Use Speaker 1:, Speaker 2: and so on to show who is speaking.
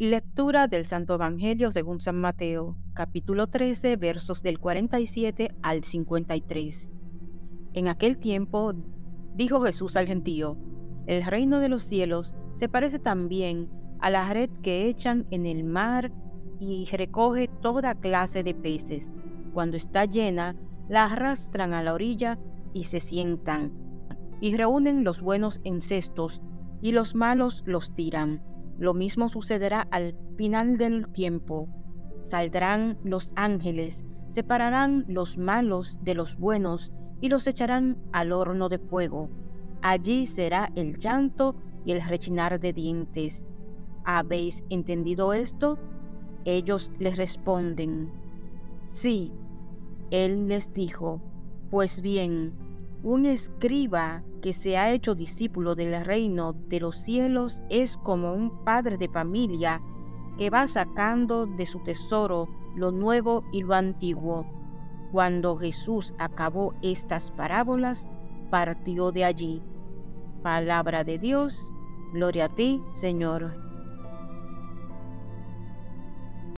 Speaker 1: Lectura del Santo Evangelio según San Mateo, capítulo 13, versos del 47 al 53. En aquel tiempo dijo Jesús al gentío, el reino de los cielos se parece también a la red que echan en el mar y recoge toda clase de peces. Cuando está llena, la arrastran a la orilla y se sientan, y reúnen los buenos en cestos, y los malos los tiran lo mismo sucederá al final del tiempo. Saldrán los ángeles, separarán los malos de los buenos y los echarán al horno de fuego. Allí será el llanto y el rechinar de dientes. ¿Habéis entendido esto? Ellos les responden, sí. Él les dijo, pues bien, un escriba que se ha hecho discípulo del reino de los cielos es como un padre de familia que va sacando de su tesoro lo nuevo y lo antiguo. Cuando Jesús acabó estas parábolas, partió de allí. Palabra de Dios, gloria a ti, Señor